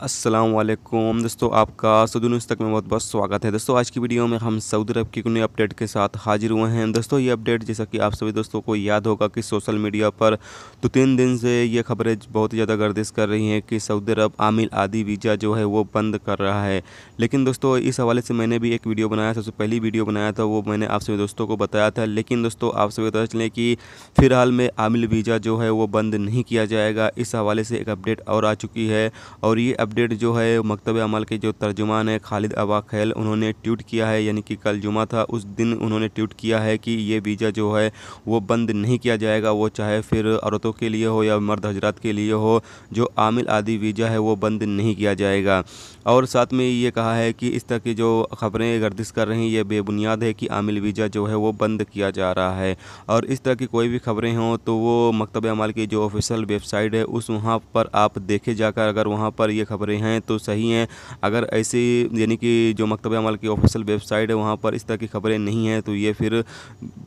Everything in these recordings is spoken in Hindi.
अस्सलाम वालेकुम दोस्तों, आपका सऊदी न्यूज़ तक में बहुत बहुत स्वागत है। दोस्तों, आज की वीडियो में हम सऊदी अरब की नई अपडेट के साथ हाजिर हुए हैं। दोस्तों, ये अपडेट जैसा कि आप सभी दोस्तों को याद होगा कि सोशल मीडिया पर दो तीन दिन से ये खबरें बहुत ज़्यादा गर्दिश कर रही हैं कि सऊदी अरब आमिल आदि वीज़ा जो है वो बंद कर रहा है। लेकिन दोस्तों, इस हवाले से मैंने भी एक वीडियो बनाया, सबसे पहली वीडियो बनाया था, वो मैंने आप सभी दोस्तों को बताया था। लेकिन दोस्तों, आप सभी बता चलें कि फ़िलहाल में आमिल वीज़ा जो है वो बंद नहीं किया जाएगा। इस हवाले से एक अपडेट और आ चुकी है और ये अपडेट जो है, मकतब अमल के जो तर्जुमान है, खालिद अबा खैल, उन्होंने ट्वीट किया है, यानी कि कल जुमा था, उस दिन उन्होंने ट्वीट किया है कि ये वीज़ा जो है, वो बंद नहीं किया जाएगा, वो चाहे फिर औरतों के लिए हो या मर्द हजरात के लिए हो, जो आमिल आदि वीज़ा है, वो बंद नहीं किया जाएगा। और साथ में ये कहा है कि इस तरह की जो खबरें गर्दिश कर रही हैं, ये बेबुनियाद है कि आमिल वीज़ा जो है, वो बंद किया जा रहा है। और इस तरह की कोई भी खबरें हों तो वो मकतब अमल की जो ऑफिशियल वेबसाइट है, उस वहाँ पर आप देखे जाकर, अगर वहाँ पर ये खबरें हैं तो सही हैं। अगर ऐसी यानी कि जो मकतब अमल की ऑफिशियल वेबसाइट है, वहाँ पर इस तरह की खबरें नहीं हैं तो ये फिर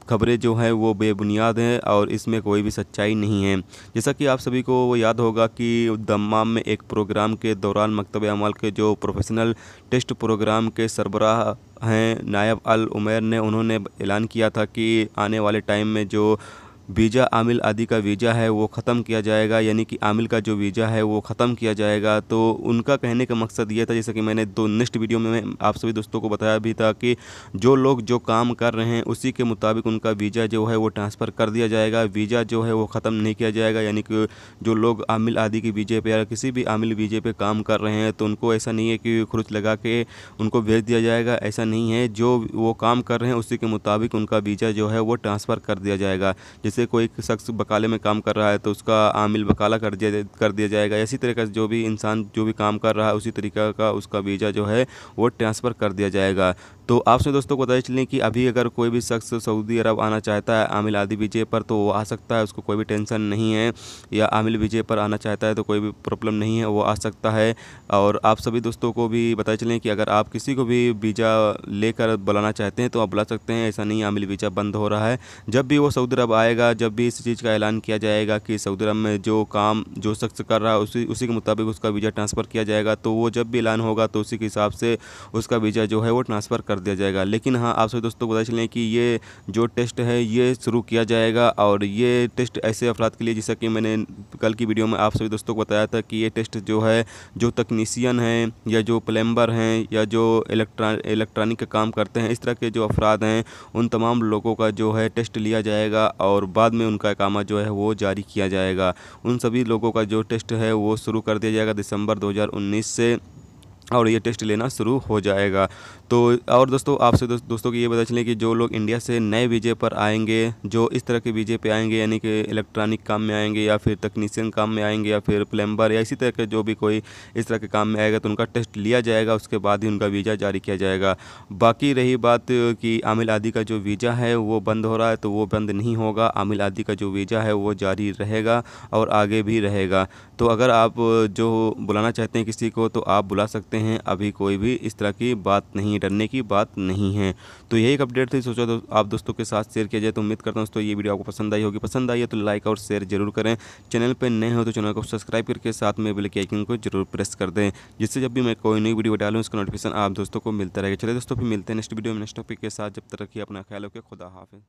खबरें जो हैं, वो बेबुनियाद हैं और इसमें कोई भी सच्चाई नहीं है। जैसा कि आप सभी को वो याद होगा कि दमाम में एक प्रोग्राम के दौरान मकतब अमल के जो प्रोफेशनल टेस्ट प्रोग्राम के सरबराह हैं, नायब अल उमैर ने, उन्होंने ऐलान किया था कि आने वाले टाइम में जो वीज़ा आमिल आदि का वीज़ा है, वो ख़त्म किया जाएगा, यानी कि आमिल का जो वीज़ा है, वो ख़त्म किया जाएगा। तो उनका कहने का मकसद ये था, जैसे कि मैंने दो नेक्स्ट वीडियो में आप सभी दोस्तों को बताया भी था कि जो लोग जो काम कर रहे हैं, उसी के मुताबिक उनका वीज़ा जो है, वो ट्रांसफ़र कर दिया जाएगा। वीज़ा जो है, वो ख़त्म नहीं किया जाएगा, यानी कि जो लोग आमिल आदि के वीज़े पर या किसी भी आमिल वीज़े पर काम कर रहे हैं तो उनको ऐसा नहीं है कि खुरुच लगा के उनको भेज दिया जाएगा, ऐसा नहीं है। जो वो काम कर रहे हैं, उसी के मुताबिक उनका वीज़ा जो है, वो ट्रांसफ़र कर दिया जाएगा। जैसे कोई शख्स बकाले में काम कर रहा है तो उसका आमिल बकाला कर दिया कर दिया जाएगा। इसी तरीके से जो भी इंसान जो भी काम कर रहा है, उसी तरीका का उसका वीज़ा जो है, वो ट्रांसफ़र कर दिया जाएगा। तो आपसे दोस्तों को बताया चलें कि अभी अगर कोई भी शख्स सऊदी अरब आना चाहता है, आमिल आदि वीजे पर तो वो आ सकता है, उसको कोई भी टेंशन नहीं है। या आमिल वीजे पर आना चाहता है तो कोई भी प्रॉब्लम नहीं है, वो आ सकता है। और आप सभी दोस्तों को भी बताया चलें कि अगर आप किसी को भी वीज़ा लेकर बुलाना चाहते हैं तो आप बुला सकते हैं, ऐसा नहीं आमिल वीज़ा बंद हो रहा है। जब भी वो सऊदी अरब आएगा, जब भी इस चीज़ का ऐलान किया जाएगा कि सऊदी अरब में जो काम, जो शख्स कर रहा है, उसी उसी के मुताबिक उसका वीज़ा ट्रांसफ़र किया जाएगा तो वो जब भी ऐलान होगा तो उसी के हिसाब से उसका वीज़ा जो है वो ट्रांसफ़र कर दिया जाएगा। लेकिन हाँ आप सभी दोस्तों को बता चलें कि ये जो टेस्ट है, ये शुरू किया जाएगा और ये टेस्ट ऐसे अफराद के लिए, जैसा कि मैंने कल की वीडियो में आप सभी दोस्तों को बताया था कि ये टेस्ट जो है, जो तकनीसियन हैं या जो प्लम्बर हैं या जो इलेक्ट्रा, इलेक्ट्रॉनिक का काम करते हैं, इस तरह के जो अफराद हैं, उन तमाम लोगों का जो है टेस्ट लिया जाएगा और बाद में उनका काम जो है वो जारी किया जाएगा। उन सभी लोगों का जो टेस्ट है, वो शुरू कर दिया जाएगा दिसंबर 2019 से। और ये टेस्ट लेना शुरू हो जाएगा। तो और दोस्तों आपसे दोस्त, दोस्तों की ये पता चलें कि जो लोग इंडिया से नए वीजे पर आएँगे जो इस तरह के वीजे पे आएँगे यानी कि इलेक्ट्रॉनिक काम में आएँगे या फिर तकनीशियन काम में आएँगे या फिर प्लम्बर या इसी तरह के जो भी कोई इस तरह के काम में आएगा तो उनका टेस्ट लिया जाएगा उसके बाद ही उनका वीज़ा जारी किया जाएगा। बाकी रही बात कि आमिल आदि का जो वीज़ा है वो बंद हो रहा है तो वो बंद नहीं होगा। आमिल आदि का जो वीज़ा है वो जारी रहेगा और आगे भी रहेगा। तो अगर आप जो बुलाना चाहते हैं किसी को तो आप बुला सकते हैं। अभी कोई भी इस तरह की बात नहीं, डरने की बात नहीं है। तो यही एक अपडेट थी, सोचा तो आप दोस्तों के साथ शेयर किया जाए तो उम्मीद करता हूँ दोस्तों ये वीडियो आपको पसंद आई होगी। पसंद आई है तो लाइक और शेयर ज़रूर करें। चैनल पर नए हो तो चैनल को सब्सक्राइब करके साथ में बिल के आइकन को ज़रूर प्रेस कर दें, जिससे जब भी मैं कोई नई वीडियो डालूँ, उसका नोटिफिकेशन आप दोस्तों को मिलता रहेगा। चलिए दोस्तों, फिर मिलते हैं नेक्स्ट वीडियो में नेक्स्ट टॉपिक के साथ। जब तक रखिए अपना ख्याल रखिए, खुदा हाफिज़।